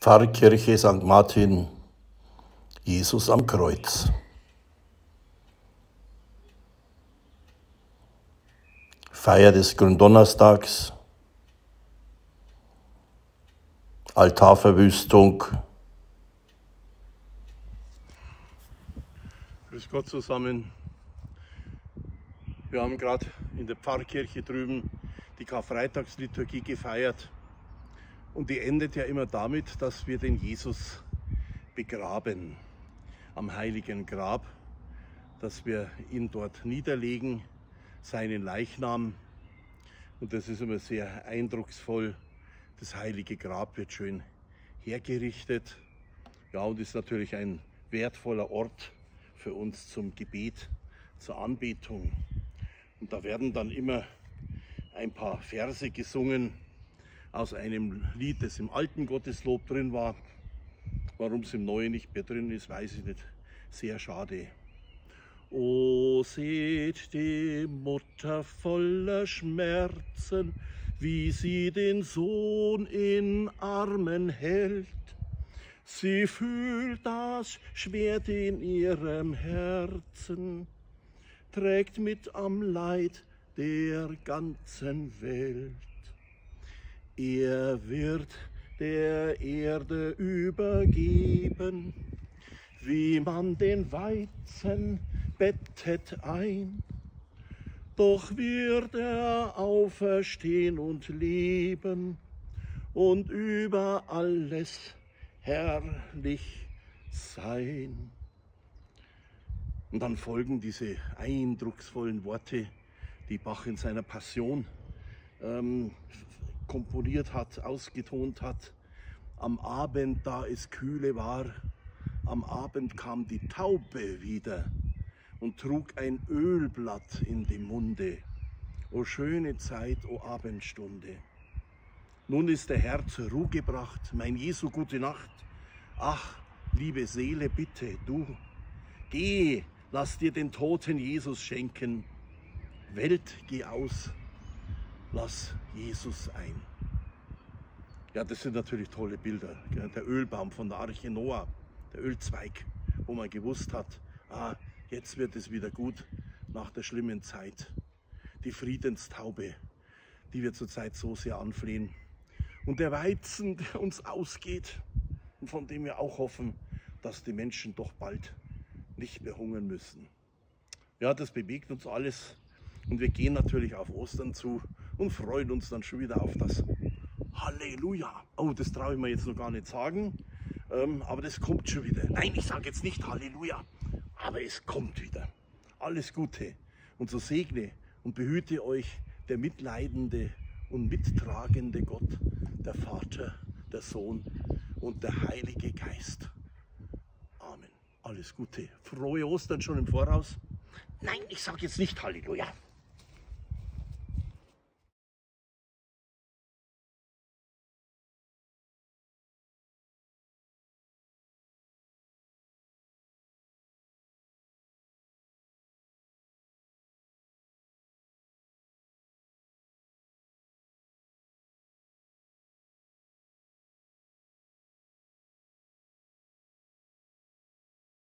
Pfarrkirche St. Martin, Jesus am Kreuz. Feier des Gründonnerstags, Altarverwüstung. Grüß Gott zusammen. Wir haben gerade in der Pfarrkirche drüben die Karfreitagsliturgie gefeiert. Und die endet ja immer damit, dass wir den Jesus begraben am heiligen Grab, dass wir ihn dort niederlegen, seinen Leichnam. Und das ist immer sehr eindrucksvoll. Das heilige Grab wird schön hergerichtet. Ja, und ist natürlich ein wertvoller Ort für uns zum Gebet, zur Anbetung. Und da werden dann immer ein paar Verse gesungen, aus einem Lied, das im alten Gotteslob drin war. Warum es im neuen nicht mehr drin ist, weiß ich nicht. Sehr schade. O seht die Mutter voller Schmerzen, wie sie den Sohn in Armen hält. Sie fühlt das Schwert in ihrem Herzen, trägt mit am Leid der ganzen Welt. Er wird der Erde übergeben, wie man den Weizen bettet ein. Doch wird er auferstehen und leben und über alles herrlich sein. Und dann folgen diese eindrucksvollen Worte, die Bach in seiner Passion ähm, komponiert hat, ausgetont hat. Am Abend, da es kühle war, am Abend kam die Taube wieder und trug ein Ölblatt in dem Munde. O schöne Zeit, o Abendstunde. Nun ist der Herr zur Ruhe gebracht, mein Jesu gute Nacht. Ach, liebe Seele, bitte, du, geh, lass dir den toten Jesus schenken. Welt, geh aus, lass Jesus ein. Ja, das sind natürlich tolle Bilder. Der Ölbaum von der Arche Noah, der Ölzweig, wo man gewusst hat, ah, jetzt wird es wieder gut nach der schlimmen Zeit. Die Friedenstaube, die wir zurzeit so sehr anflehen. Und der Weizen, der uns ausgeht und von dem wir auch hoffen, dass die Menschen doch bald nicht mehr hungern müssen. Ja, das bewegt uns alles und wir gehen natürlich auf Ostern zu und freuen uns dann schon wieder auf das Halleluja. Oh, das traue ich mir jetzt noch gar nicht sagen, ähm, aber das kommt schon wieder. Nein, ich sage jetzt nicht Halleluja, aber es kommt wieder. Alles Gute und so segne und behüte euch der mitleidende und mittragende Gott, der Vater, der Sohn und der Heilige Geist. Amen. Alles Gute. Frohe Ostern schon im Voraus. Nein, ich sage jetzt nicht Halleluja.